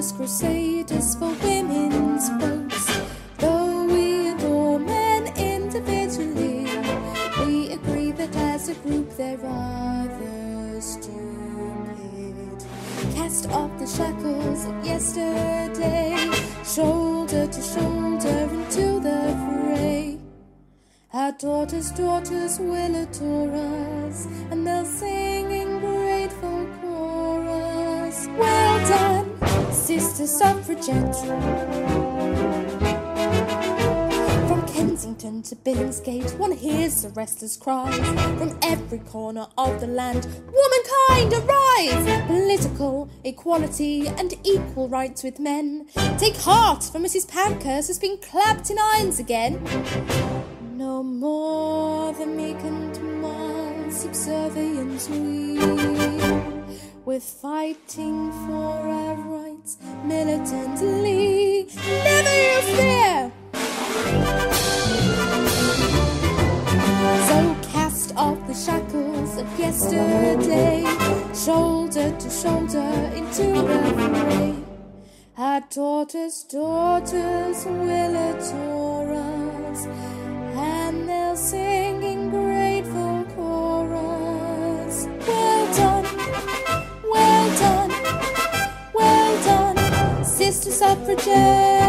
dauntless crusaders for women's votes. Though we adore men individually, we agree that as a group they're rather stupid. Cast off the shackles of yesterday, shoulder to shoulder into the fray. Our daughters' daughters will adore Sister Suffragette. From Kensington to Billingsgate, one hears the restless cries from every corner of the land. Womankind, arise! Political equality and equal rights with men. Take heart, for Mrs. Pankhurst has been clapped in irons again. No more the meek and mild subservient we. We're fighting for of yesterday, shoulder to shoulder into the fray. Our daughters, daughters will adore us, and they'll sing in grateful chorus. Well done, well done, well done, Sister Suffragette.